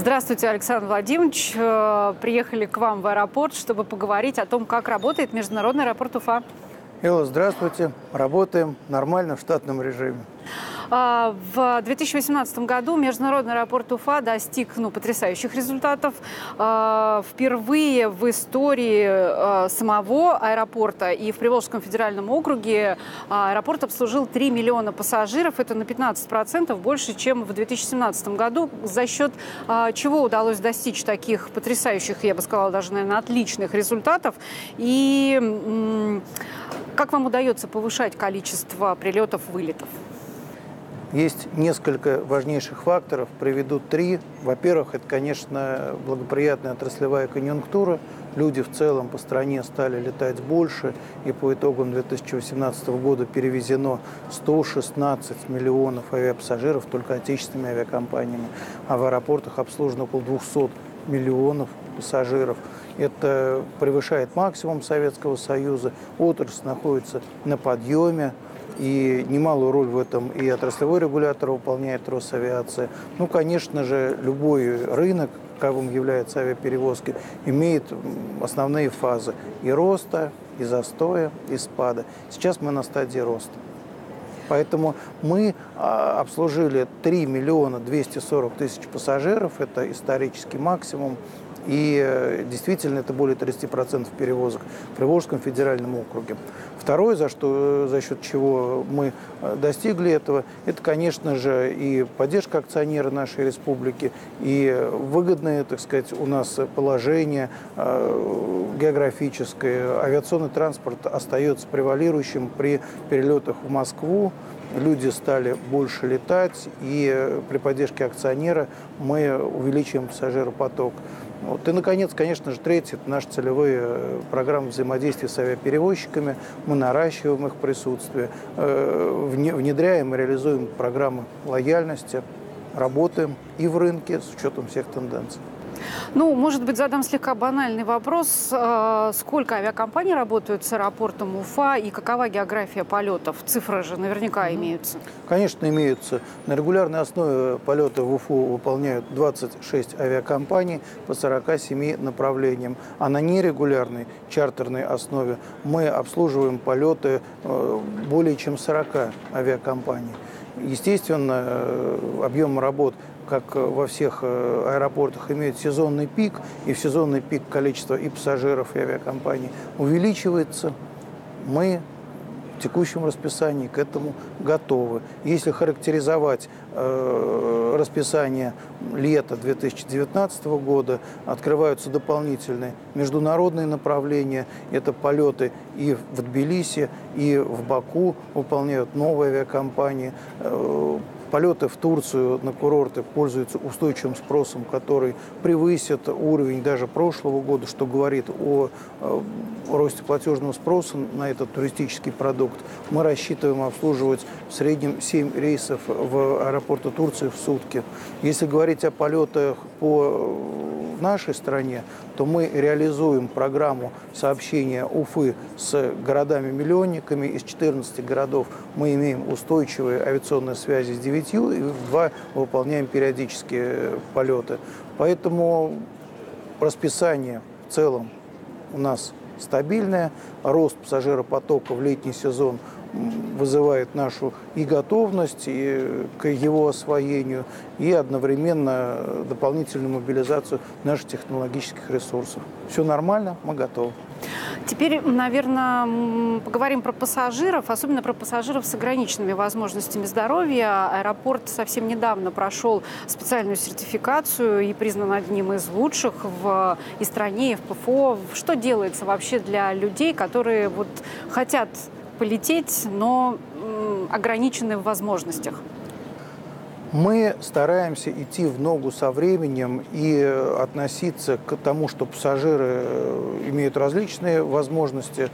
Здравствуйте, Александр Владимирович. Э, приехали к вам в аэропорт, чтобы поговорить о том, как работает Международный аэропорт Уфа. Элла, здравствуйте. Работаем нормально в штатном режиме. А, в 2018 году Международный аэропорт Уфа достиг ну, потрясающих результатов. А, впервые в истории а, самого аэропорта и в Приволжском федеральном округе аэропорт обслужил 3 миллиона пассажиров. Это на 15% больше, чем в 2017 году. За счет чего удалось достичь таких потрясающих, я бы сказала, даже, наверное, отличных результатов. И как вам удается повышать количество прилетов, вылетов? Есть несколько важнейших факторов, приведу три. Во-первых, это, конечно, благоприятная отраслевая конъюнктура. Люди в целом по стране стали летать больше, и по итогам 2018 года перевезено 116 миллионов авиапассажиров только отечественными авиакомпаниями, а в аэропортах обслужено около 200 миллионов пассажиров. Это превышает максимум Советского Союза. Отрасль находится на подъеме. И немалую роль в этом и отраслевой регулятор выполняет Росавиация. Ну, конечно же, любой рынок, каковым является авиаперевозки, имеет основные фазы и роста, и застоя, и спада. Сейчас мы на стадии роста. Поэтому мы а, обслужили 3 миллиона 240 тысяч пассажиров, это исторический максимум. И э, действительно это более 30% перевозок в Приволжском федеральном округе. Второе, за, что, за счет чего мы э, достигли этого, это, конечно же, и поддержка акционера нашей республики, и выгодное, так сказать, у нас положение э, географическое. Авиационный транспорт остается превалирующим при перелетах в Москву. Люди стали больше летать, и при поддержке акционера мы увеличиваем пассажиропоток. Вот. И, наконец, конечно же, третье – это наши целевые э, программы взаимодействия с авиаперевозчиками. Мы наращиваем их присутствие, э, внедряем и реализуем программы лояльности, работаем и в рынке с учетом всех тенденций. Ну, может быть, задам слегка банальный вопрос. А, сколько авиакомпаний работают с аэропортом Уфа и какова география полетов? Цифры же наверняка имеются. Конечно, имеются. На регулярной основе полеты в Уфу выполняют 26 авиакомпаний по 47 направлениям. А на нерегулярной чартерной основе мы обслуживаем полеты э, более чем 40 авиакомпаний. Естественно, э, объем работ как во всех э, аэропортах, имеет сезонный пик, и в сезонный пик количество и пассажиров, и авиакомпаний увеличивается. Мы в текущем расписании к этому готовы. Если характеризовать э, расписание лета 2019 года, открываются дополнительные международные направления. Это полеты и в Тбилиси, и в Баку выполняют новые авиакомпании. Э, Полеты в Турцию на курорты пользуются устойчивым спросом, который превысит уровень даже прошлого года, что говорит о, э, росте платежного спроса на этот туристический продукт. Мы рассчитываем обслуживать в среднем 7 рейсов в аэропорты Турции в сутки. Если говорить о полетах по нашей стране, то мы реализуем программу сообщения Уфы с городами-миллионниками. Из 14 городов мы имеем устойчивые авиационные связи с 9, и в 2 выполняем периодические полеты. Поэтому расписание в целом у нас стабильное. Рост пассажиропотока в летний сезон вызывает нашу и готовность и к его освоению, и одновременно дополнительную мобилизацию наших технологических ресурсов. Все нормально, мы готовы. Теперь, наверное, поговорим про пассажиров, особенно про пассажиров с ограниченными возможностями здоровья. Аэропорт совсем недавно прошел специальную сертификацию и признан одним из лучших в и стране, и в ПФО. Что делается вообще для людей, которые вот хотят полететь, но ограничены в возможностях? Мы стараемся идти в ногу со временем и относиться к тому, что пассажиры э, имеют различные возможности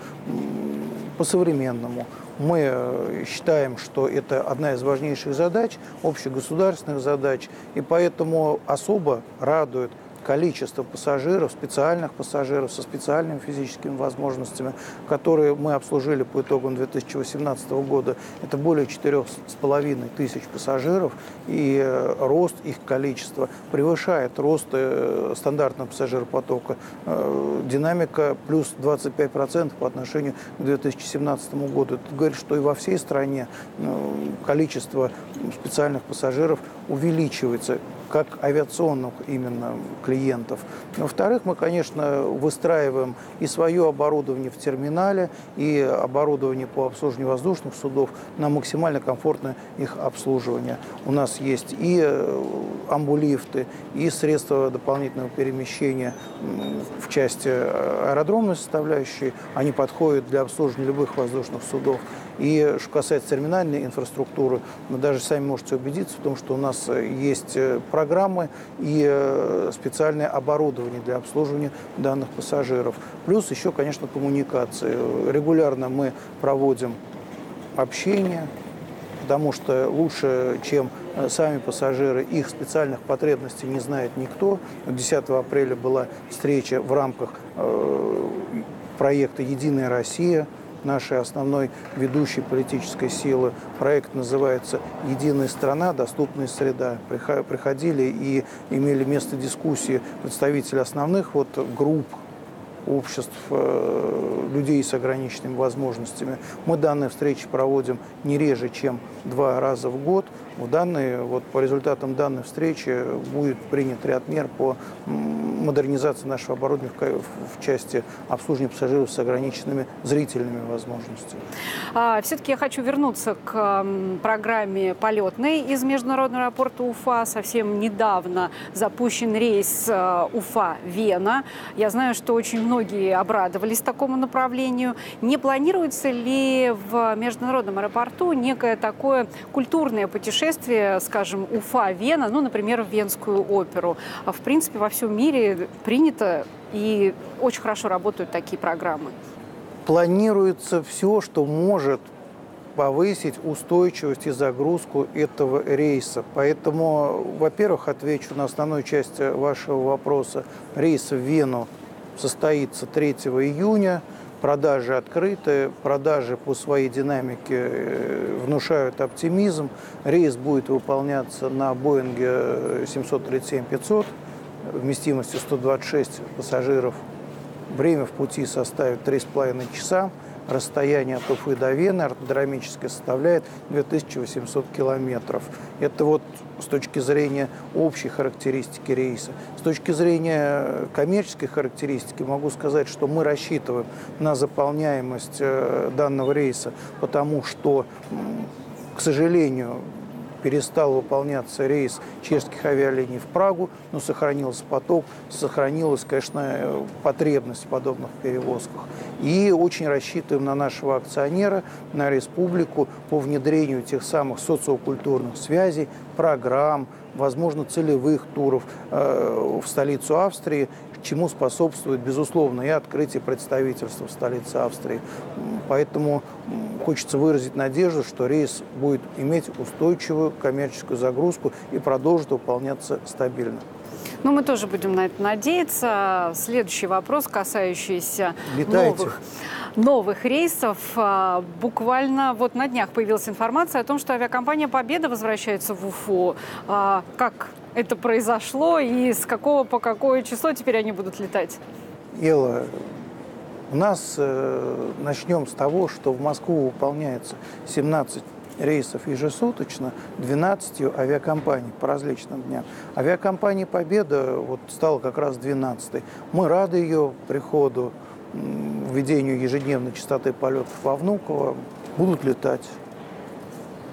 по-современному. Мы э, считаем, что это одна из важнейших задач, общегосударственных задач, и поэтому особо радует количество пассажиров, специальных пассажиров со специальными физическими возможностями, которые мы обслужили по итогам 2018 года. Это более 4,5 тысяч пассажиров, и э, рост их количества превышает рост э, стандартного пассажиропотока. Э, динамика плюс 25% по отношению к 2017 году. Это говорит, что и во всей стране количество специальных пассажиров увеличивается как авиационных именно клиентов. Во-вторых, мы, конечно, выстраиваем и свое оборудование в терминале, и оборудование по обслуживанию воздушных судов на максимально комфортное их обслуживание. У нас есть и э, амбулифты, и средства дополнительного перемещения в части э, аэродромной составляющей. Они подходят для обслуживания любых воздушных судов. И что касается терминальной инфраструктуры, вы даже сами можете убедиться в том, что у нас э, есть программы и э, специальное оборудование для обслуживания данных пассажиров. Плюс еще, конечно, коммуникации. Регулярно мы проводим общение, потому что лучше, чем сами пассажиры, их специальных потребностей не знает никто. 10 апреля была встреча в рамках проекта «Единая Россия», нашей основной ведущей политической силы. Проект называется «Единая страна. Доступная среда». Приходили и имели место дискуссии представители основных вот групп обществ э, людей с ограниченными возможностями. Мы данные встречи проводим не реже, чем два раза в год. В данные, вот по результатам данной встречи будет принят ряд мер по модернизации нашего оборудования в, части обслуживания пассажиров с ограниченными зрительными возможностями. А, Все-таки я хочу вернуться к программе полетной из международного аэропорта Уфа. Совсем недавно запущен рейс э, Уфа-Вена. Я знаю, что очень многие обрадовались такому направлению. Не планируется ли в международном аэропорту некое такое культурное путешествие, скажем, Уфа-Вена, ну, например, в Венскую оперу? В принципе, во всем мире принято, и очень хорошо работают такие программы. Планируется все, что может повысить устойчивость и загрузку этого рейса. Поэтому, во-первых, отвечу на основную часть вашего вопроса. Рейс в Вену состоится 3 июня. Продажи открыты, продажи по своей динамике э, внушают оптимизм. Рейс будет выполняться на Боинге 737-500 вместимостью 126 пассажиров. Время в пути составит 3,5 часа. Расстояние от Уфы до Вены аэродромическое составляет 2800 километров. Это вот с точки зрения общей характеристики рейса. С точки зрения коммерческой характеристики могу сказать, что мы рассчитываем на заполняемость э, данного рейса, потому что, к сожалению, перестал выполняться рейс чешских авиалиний в Прагу, но сохранился поток, сохранилась, конечно, потребность в подобных перевозках. И очень рассчитываем на нашего акционера, на республику по внедрению тех самых социокультурных связей, программ, возможно, целевых туров э, в столицу Австрии, чему способствует, безусловно, и открытие представительства в столице Австрии. Поэтому хочется выразить надежду, что рейс будет иметь устойчивую коммерческую загрузку и продолжит выполняться стабильно. Ну, мы тоже будем на это надеяться. Следующий вопрос, касающийся Летайте. новых новых рейсов. А, буквально вот на днях появилась информация о том, что авиакомпания «Победа» возвращается в Уфу. А, как это произошло и с какого по какое число теперь они будут летать? Элла, у нас э, начнем с того, что в Москву выполняется 17 рейсов ежесуточно 12 авиакомпаний по различным дням. Авиакомпания «Победа» вот стала как раз 12 -й. Мы рады ее приходу, введению ежедневной частоты полетов во Внуково. Будут летать.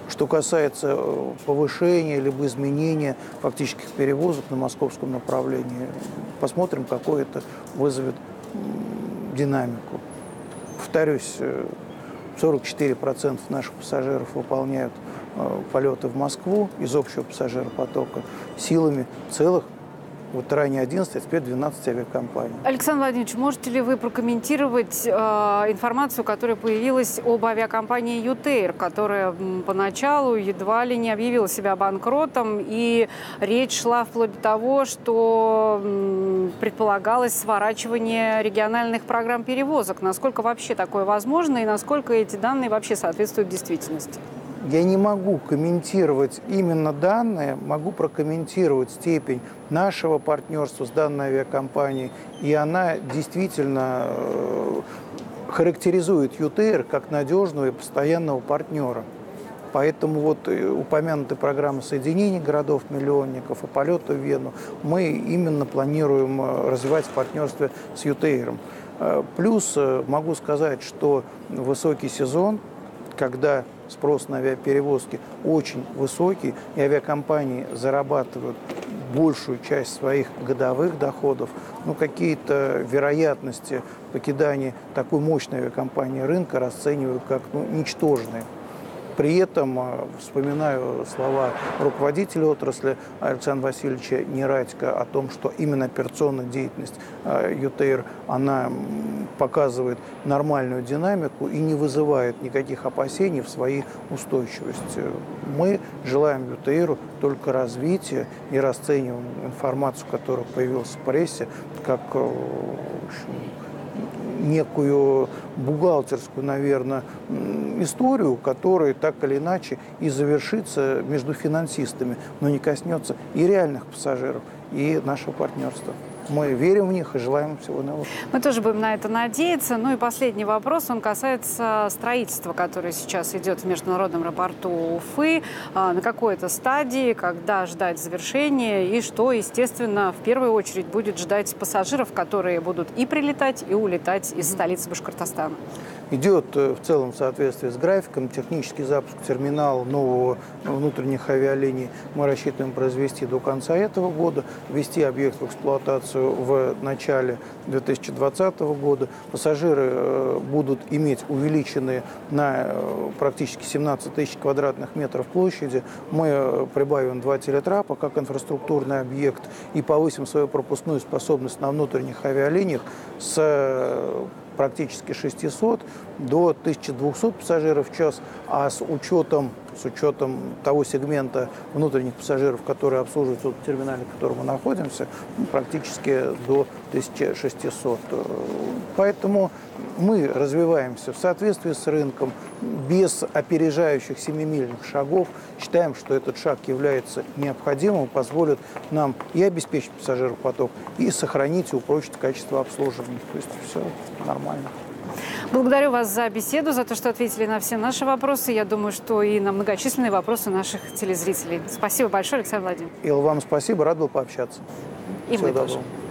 Что касается э, повышения либо изменения фактических перевозок на московском направлении, посмотрим, какой это вызовет динамику. Повторюсь, 44% э, наших пассажиров выполняют э, полеты в Москву из общего пассажиропотока силами целых Вот ранее 11, а теперь 12 авиакомпаний. Александр Владимирович, можете ли вы прокомментировать э, информацию, которая появилась об авиакомпании «Ютейр», которая поначалу едва ли не объявила себя банкротом, и речь шла вплоть до того, что м, предполагалось сворачивание региональных программ перевозок. Насколько вообще такое возможно и насколько эти данные вообще соответствуют действительности? Я не могу комментировать именно данные, могу прокомментировать степень нашего партнерства с данной авиакомпанией, и она действительно э, характеризует ЮТР как надежного и постоянного партнера. Поэтому вот э, упомянутая программа соединения городов-миллионников и полета в Вену мы именно планируем э, развивать в партнерстве с ЮТРом. Плюс могу сказать, что высокий сезон, когда спрос на авиаперевозки очень высокий, и авиакомпании зарабатывают большую часть своих годовых доходов, ну, какие-то вероятности покидания такой мощной авиакомпании рынка расцениваю как ну, ничтожные. При этом э, вспоминаю слова руководителя отрасли Александра Васильевича Нерадько о том, что именно операционная деятельность э, ЮТР, она показывает нормальную динамику и не вызывает никаких опасений в своей устойчивости. Мы желаем ЮТРу только развития и расцениваем информацию, которая появилась в прессе, как э, некую бухгалтерскую, наверное, историю, которая так или иначе и завершится между финансистами, но не коснется и реальных пассажиров, и нашего партнерства. Мы верим в них и желаем всего наилучшего. Мы тоже будем на это надеяться. Ну и последний вопрос, он касается строительства, которое сейчас идет в международном аэропорту Уфы. А, на какой-то стадии, когда ждать завершения и что, естественно, в первую очередь будет ждать пассажиров, которые будут и прилетать, и улетать из столицы Башкортостана идет э, в целом в соответствии с графиком. Технический запуск терминала нового внутренних авиалиний мы рассчитываем произвести до конца этого года, ввести объект в эксплуатацию в начале 2020 года. Пассажиры э, будут иметь увеличенные на э, практически 17 тысяч квадратных метров площади. Мы прибавим два телетрапа как инфраструктурный объект и повысим свою пропускную способность на внутренних авиалиниях с практически 600 до 1200 пассажиров в час, а с учетом, с учетом того сегмента внутренних пассажиров, которые обслуживаются в терминале, в котором мы находимся, ну, практически до 1600. Поэтому мы развиваемся в соответствии с рынком, без опережающих семимильных шагов. Считаем, что этот шаг является необходимым, позволит нам и обеспечить пассажиропоток, и сохранить и упрочить качество обслуживания. То есть все нормально. Благодарю вас за беседу, за то, что ответили на все наши вопросы. Я думаю, что и на многочисленные вопросы наших телезрителей. Спасибо большое, Александр Владимирович. И вам спасибо, рад был пообщаться. И Всего мы доброго. тоже.